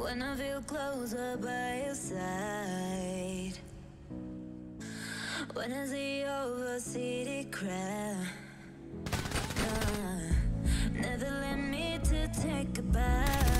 when I feel closer by your side. When I see over city crowd, nah, uh, never let me to take a bite.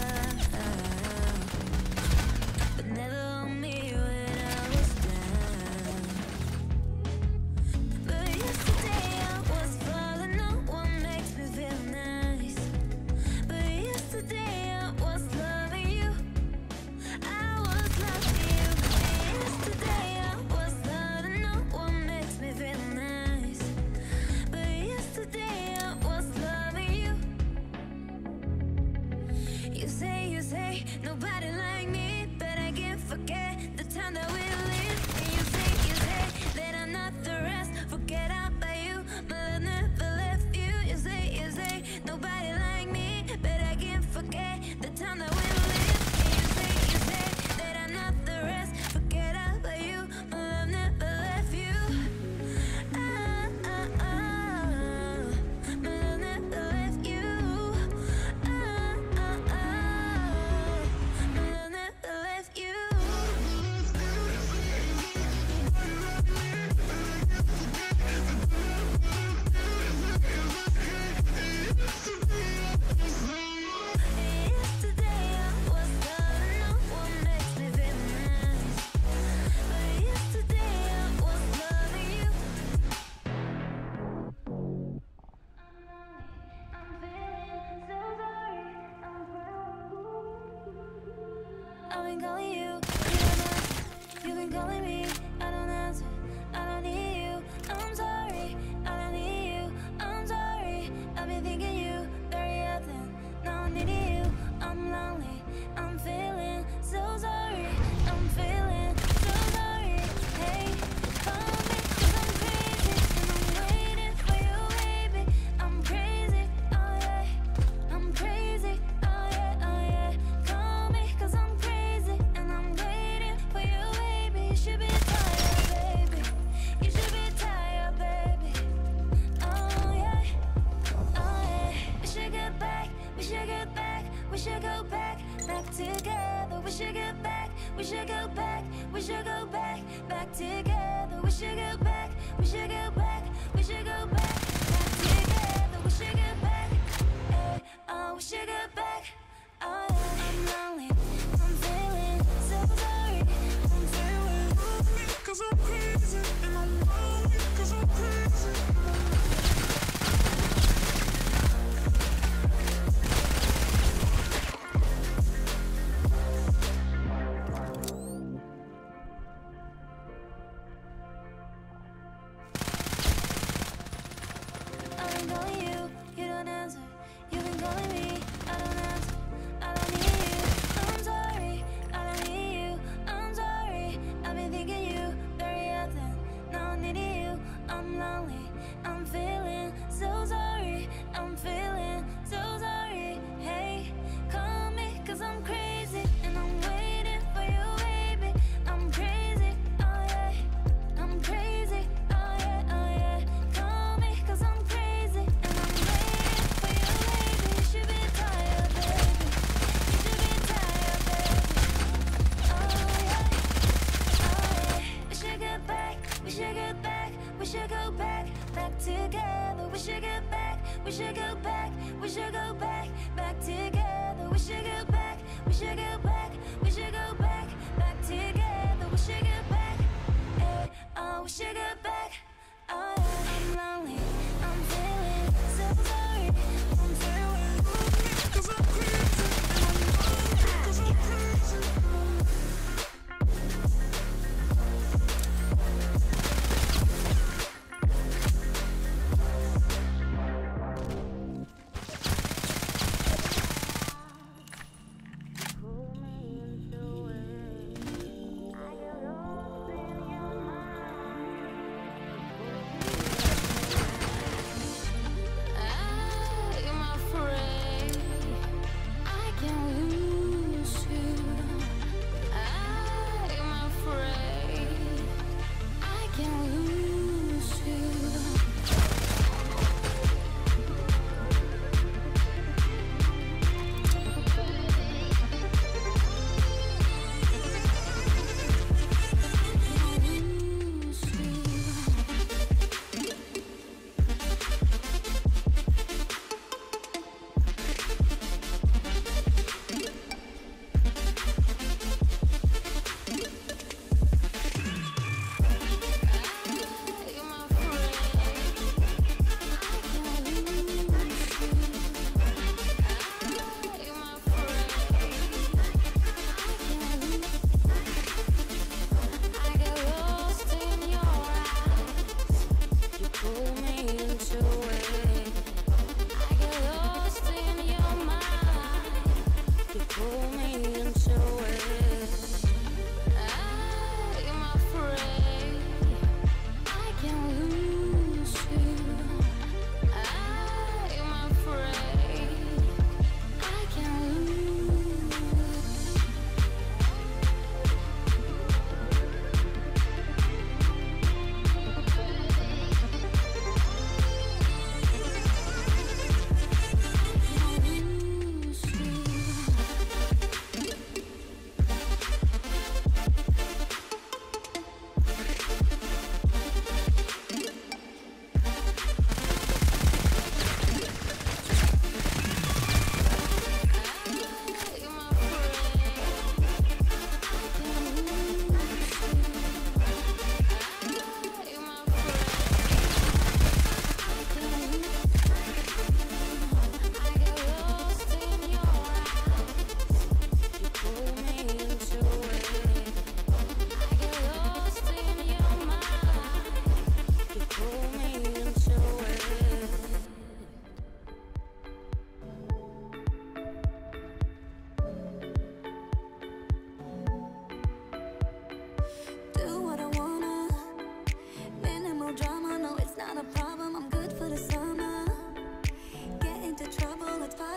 call you. You can call me. go back, back together. We should go back, we should go back, we should go back, back together. We should go back, we should go back, we should go back, back together. We should go back, eh, oh, we should go back. calling 不是个。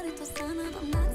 말을 또 사나 밤낮